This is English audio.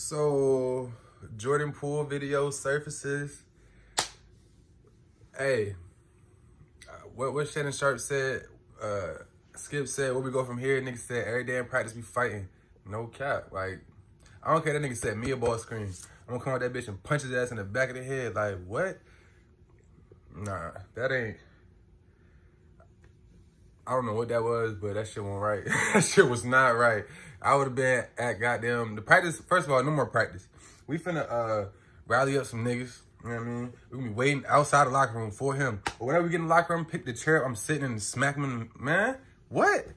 So, Jordan Poole video surfaces. Hey, what what Shannon Sharpe said, uh, Skip said, where we go from here, nigga said, every day in practice we fighting. No cap. Like, I don't care that nigga said me a ball screen. I'm gonna come out that bitch and punch his ass in the back of the head. Like, what? Nah, that ain't. I don't know what that was, but that shit wasn't right. that shit was not right. I would have been at goddamn the practice. First of all, no more practice. We finna uh rally up some niggas. You know what I mean? We gonna be waiting outside the locker room for him. But whenever we get in the locker room, pick the chair I'm sitting and smack him. In, man, what?